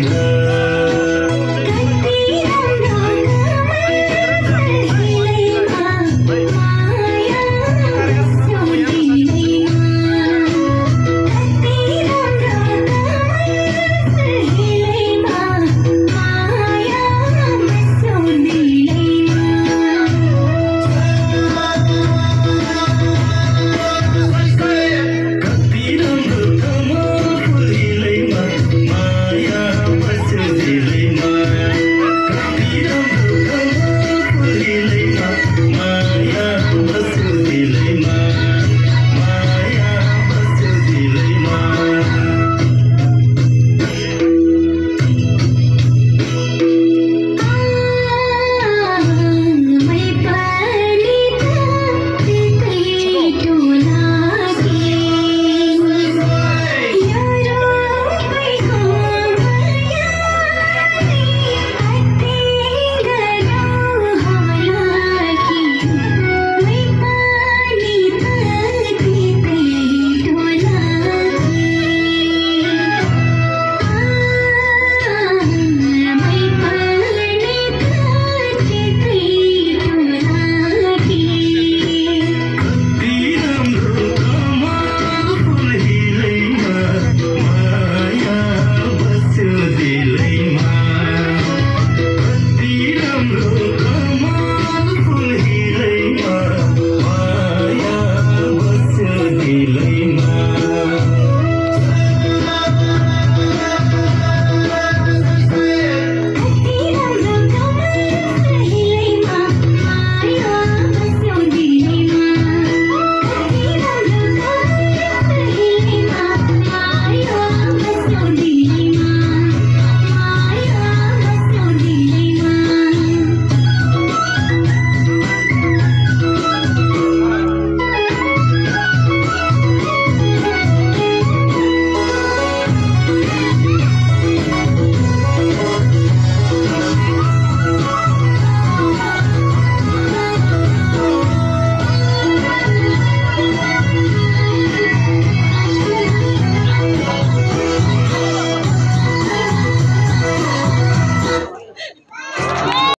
need.